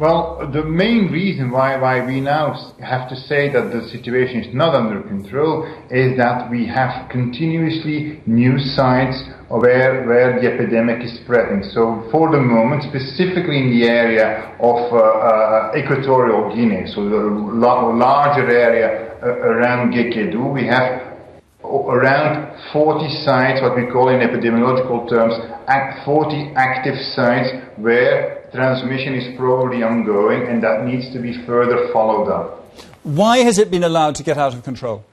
Well, the main reason why, why we now have to say that the situation is not under control is that we have continuously new sites where, where the epidemic is spreading. So for the moment, specifically in the area of uh, uh, Equatorial Guinea, so the larger area uh, around Guéckédou, we have around 40 sites, what we call in epidemiological terms, 40 active sites where transmission is probably ongoing and that needs to be further followed up. Why has it been allowed to get out of control?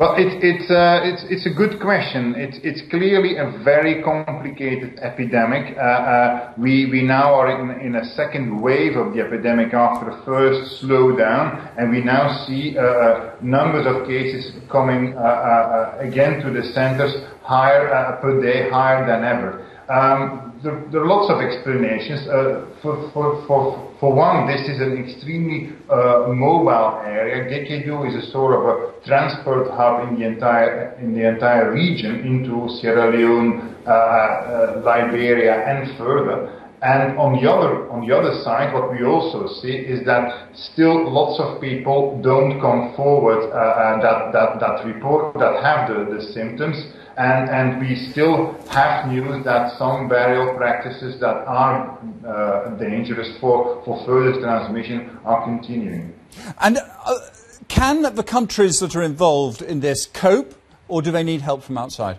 Well, it, it's, uh, it's, it's a good question. It's, it's clearly a very complicated epidemic. Uh, uh, we, we now are in, in a second wave of the epidemic after the first slowdown, and we now see uh, uh, numbers of cases coming uh, again to the centers higher per day, higher than ever. Um, there, there, are lots of explanations. Uh, for, for, for, for one, this is an extremely uh, mobile area. Guéckédou is a sort of a transport hub in the entire in the entire region into Sierra Leone, uh, uh Liberia, and further. And on the other on the other side, what we also see is that still lots of people don't come forward uh, that that that report that have the, the symptoms and, and we still have news that some burial practices that are uh, dangerous for, for further transmission are continuing. And uh, can the countries that are involved in this cope, or do they need help from outside?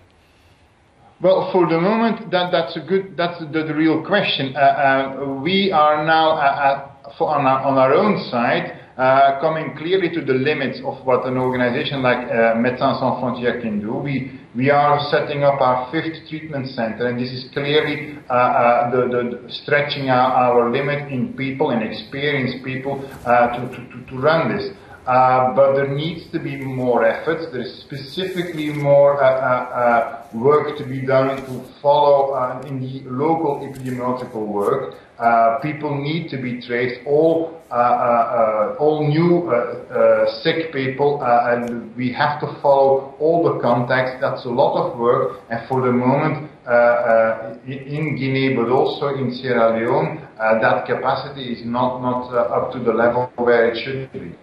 Well, for the moment, that, that's a good, that's the, the real question. Uh, uh we are now uh, uh, for, on, our, on our own side uh, coming clearly to the limits of what an organization like uh, Médecins Sans Frontières can do. We, we are setting up our fifth treatment center, and this is clearly the, the, stretching our, our, limit in people and experienced people to, to, to, run this. Uh, but there needs to be more efforts. There is specifically more uh, uh, uh work to be done to follow uh, in the local epidemiological work. Uh, people need to be traced. All all new sick people, and we have to follow all the contacts. That's a lot of work, and for the moment, in Guinea, but also in Sierra Leone, that capacity is not not up to the level where it should be.